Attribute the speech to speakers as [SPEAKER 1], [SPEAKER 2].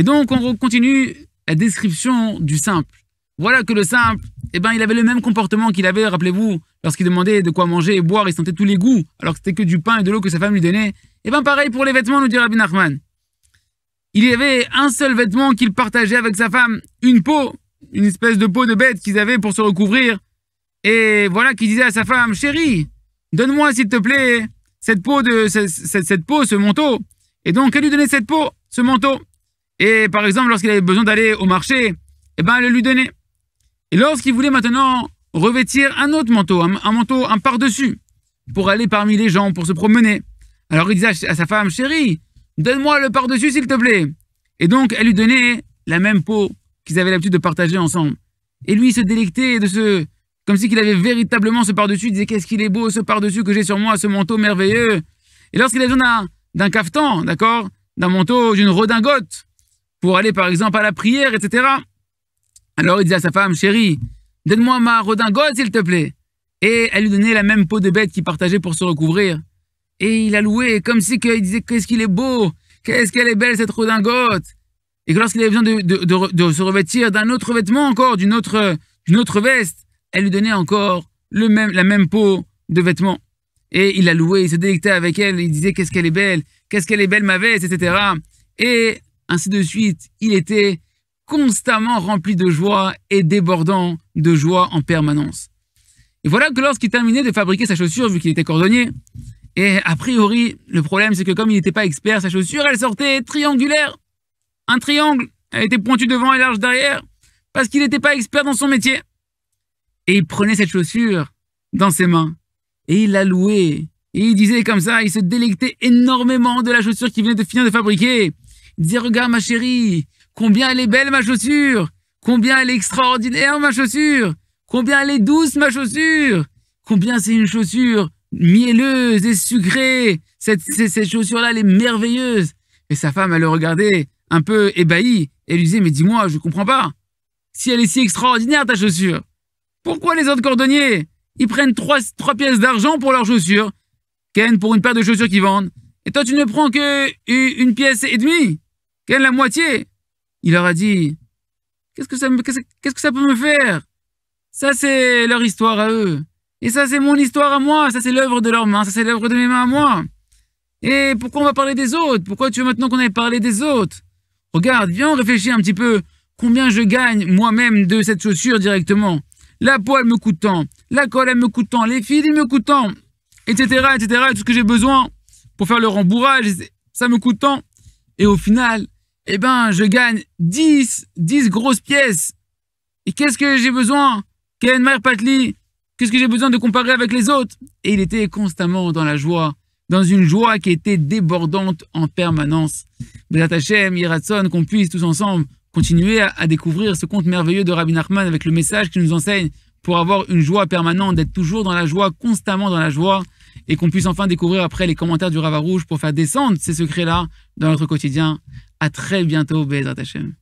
[SPEAKER 1] Et donc, on continue la description du simple. Voilà que le simple, eh ben, il avait le même comportement qu'il avait, rappelez-vous, lorsqu'il demandait de quoi manger et boire, il sentait tous les goûts, alors que c'était que du pain et de l'eau que sa femme lui donnait. Eh ben, pareil pour les vêtements, nous dit Rabbi Nachman. Il y avait un seul vêtement qu'il partageait avec sa femme, une peau, une espèce de peau de bête qu'ils avaient pour se recouvrir. Et voilà qu'il disait à sa femme, chérie, donne-moi s'il te plaît cette peau de cette, peau, ce manteau. Et donc elle lui donnait cette peau, ce manteau. Et par exemple, lorsqu'il avait besoin d'aller au marché, eh ben elle le lui donnait. Et lorsqu'il voulait maintenant revêtir un autre manteau, un, manteau, un par-dessus, pour aller parmi les gens, pour se promener, alors il disait à sa femme, chérie, donne-moi le par-dessus s'il te plaît. Et donc elle lui donnait la même peau qu'ils avaient l'habitude de partager ensemble. Et lui il se délectait de ce, comme si qu'il avait véritablement ce par-dessus, il disait qu'est-ce qu'il est beau ce par-dessus que j'ai sur moi, ce manteau merveilleux. Et lorsqu'il avait besoin d'un cafetan, d'accord, d'un manteau, d'une redingote, pour aller par exemple à la prière, etc. Alors il disait à sa femme, chérie, donne-moi ma redingote s'il te plaît. Et elle lui donnait la même peau de bête qu'il partageait pour se recouvrir. Et il a loué comme si il disait qu'est-ce qu'il est beau, qu'est-ce qu'elle est belle cette redingote. Et que lorsqu'il avait besoin de, se revêtir d'un autre vêtement encore, d'une autre, d'une autre veste, elle lui donnait encore le même, la même peau de vêtements. Et il a loué, il se délectait avec elle, il disait qu'est-ce qu'elle est belle, qu'est-ce qu'elle est belle ma veste, etc. Et ainsi de suite, il était constamment rempli de joie et débordant de joie en permanence. Et voilà que lorsqu'il terminait de fabriquer sa chaussure, vu qu'il était cordonnier, et a priori, le problème c'est que comme il n'était pas expert, sa chaussure, elle sortait triangulaire. Un triangle, elle était pointue devant et large derrière, parce qu'il n'était pas expert dans son métier. Et il prenait cette chaussure dans ses mains et il la louait. Et il disait comme ça, il se délectait énormément de la chaussure qu'il venait de finir de fabriquer. Il disait, regarde ma chérie, combien elle est belle ma chaussure, combien elle est extraordinaire ma chaussure, combien elle est douce ma chaussure, combien c'est une chaussure mielleuse et sucrée. Cette, cette chaussure-là, elle est merveilleuse. Et sa femme, elle le regardait un peu ébahie. Et elle lui disait, mais dis-moi, je comprends pas. Si elle est si extraordinaire, ta chaussure, pourquoi les autres cordonniers, ils prennent trois, trois pièces d'argent pour leurs chaussures, Ken pour une paire de chaussures qu'ils vendent, et toi tu ne prends que une pièce et demie, Ken la moitié? Il leur a dit, qu'est-ce que ça, peut me faire? Ça c'est leur histoire à eux, et ça c'est mon histoire à moi, ça c'est l'œuvre de leurs mains, ça c'est l'œuvre de mes mains à moi. Et pourquoi on va parler des autres? Pourquoi tu veux maintenant qu'on aille parler des autres? Regarde, viens, on réfléchit un petit peu. Combien je gagne moi-même de cette chaussure directement? La peau, elle me coûte tant. La colle, me coûte tant. Les fils, ils me coûtent tant. Etc., etc. tout ce que j'ai besoin pour faire le rembourrage, ça me coûte tant. Et au final, eh ben, je gagne 10, 10 grosses pièces. Et qu'est-ce que j'ai besoin? Ken Patli, qu'est-ce que j'ai besoin de comparer avec les autres? Et il était constamment dans la joie, dans une joie qui était débordante en permanence. Bézat Hashem, Yiratson, qu'on puisse tous ensemble continuer à, découvrir ce conte merveilleux de Rabbi Nachman avec le message qu'il nous enseigne pour avoir une joie permanente, d'être toujours dans la joie, constamment dans la joie, et qu'on puisse enfin découvrir après les commentaires du Rava Rouge pour faire descendre ces secrets-là dans notre quotidien. À très bientôt, Bezrat Hashem.